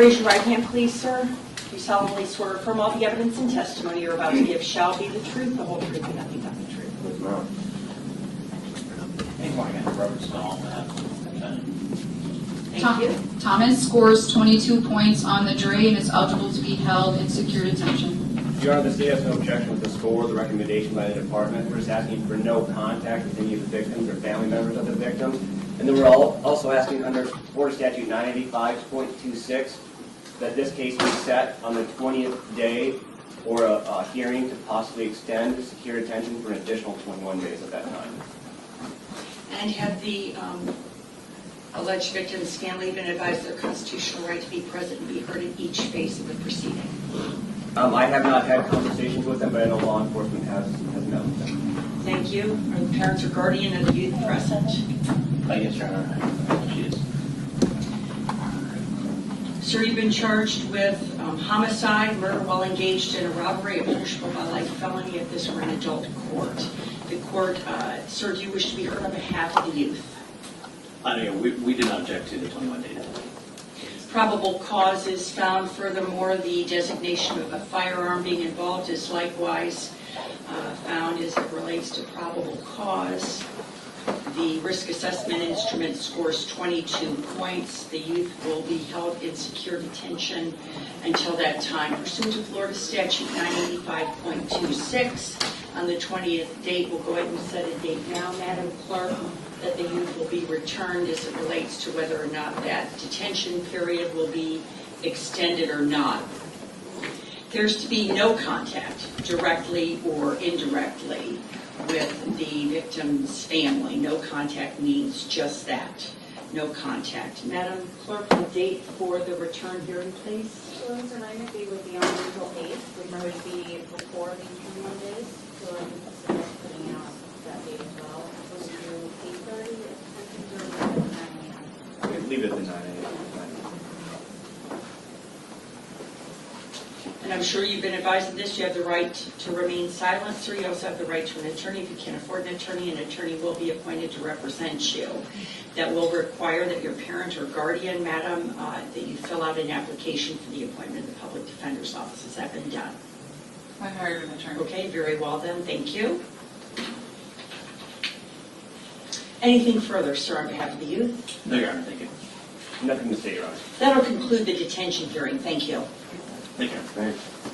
Raise your right hand, please, sir. You solemnly swear affirm all the evidence and testimony you're about to give shall be the truth, the whole truth, and nothing but the truth. Anyone got the rubber stamp on that? Thank you. Thomas scores 22 points on the jury and is eligible to be held in secure detention. Your Honor, the state has no objection with the score, the recommendation by the department. We're just asking for no contact with any of the victims or family members of the victims. And then we're all also asking under Florida Statute 985.26 that this case be set on the 20th day or a a hearing to possibly extend the secure detention for an additional 21 days at that time. And have the um, alleged victim's family been advised their constitutional right to be present and be heard in each phase of the proceeding? Um, I have not had conversations with them, but I know law enforcement has has met with them. Thank you. Are the parents or guardian of the youth present? I guess, Your Honor, she is. Sir, you've been charged with um, homicide, murder while engaged in a robbery, a punishable by life felony if this were an adult court. The court, uh, sir, do you wish to be heard on behalf of the youth? I know, we, we did not object to the 21 day. Probable cause is found. Furthermore, the designation of a firearm being involved is likewise uh, found as it relates to probable cause. The risk assessment instrument scores 22 points. The youth will be held in secure detention until that time. Pursuant to Florida statute 985.26, on the 20th date, we'll go ahead and set a date now, Madam Clerk, that the youth will be returned as it relates to whether or not that detention period will be extended or not. There's to be no contact, directly or indirectly, with the victim's family. No contact means just that, no contact. Madam Clerk, the date for the return hearing, please? So as a reminder, they would be on April 8th, which would be before the 21 days. So I'm considering putting out that date as well. Would you do 8:30 or 10:30 or 9 a.m.? Leave it at 9 a.m. And I'm sure you've been advised of this, you have the right to remain silent, sir. You also have the right to an attorney. If you can't afford an attorney, an attorney will be appointed to represent you. That will require that your parent or guardian, madam, uh, that you fill out an application for the appointment of the public defender's office. Has that been done? I hired an attorney. Okay, very well then, thank you. Anything further, sir, on behalf of the youth? No, Your Honor, thank you. Nothing to say, Your Honor. That'll conclude the detention hearing. Thank you. Thank you. Thanks.